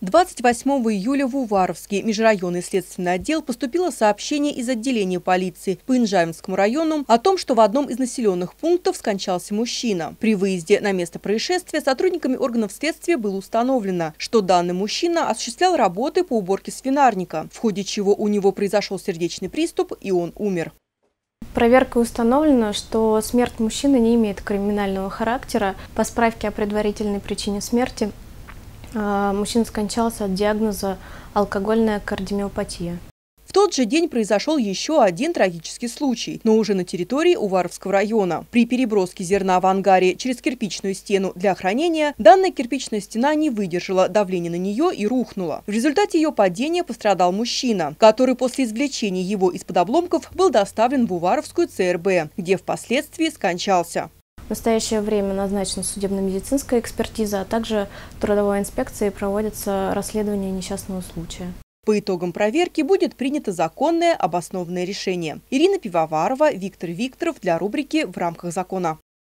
28 июля в Уваровский межрайонный следственный отдел поступило сообщение из отделения полиции по Инжавинскому району о том, что в одном из населенных пунктов скончался мужчина. При выезде на место происшествия сотрудниками органов следствия было установлено, что данный мужчина осуществлял работы по уборке свинарника, в ходе чего у него произошел сердечный приступ и он умер. Проверкой установлено, что смерть мужчины не имеет криминального характера. По справке о предварительной причине смерти мужчина скончался от диагноза алкогольная кардиомиопатия. В тот же день произошел еще один трагический случай, но уже на территории Уваровского района. При переброске зерна в ангаре через кирпичную стену для хранения данная кирпичная стена не выдержала давления на нее и рухнула. В результате ее падения пострадал мужчина, который после извлечения его из-под обломков был доставлен в Уваровскую ЦРБ, где впоследствии скончался. В настоящее время назначена судебно-медицинская экспертиза, а также трудовой инспекцией проводится расследование несчастного случая. По итогам проверки будет принято законное обоснованное решение. Ирина Пивоварова, Виктор Викторов для рубрики «В рамках закона».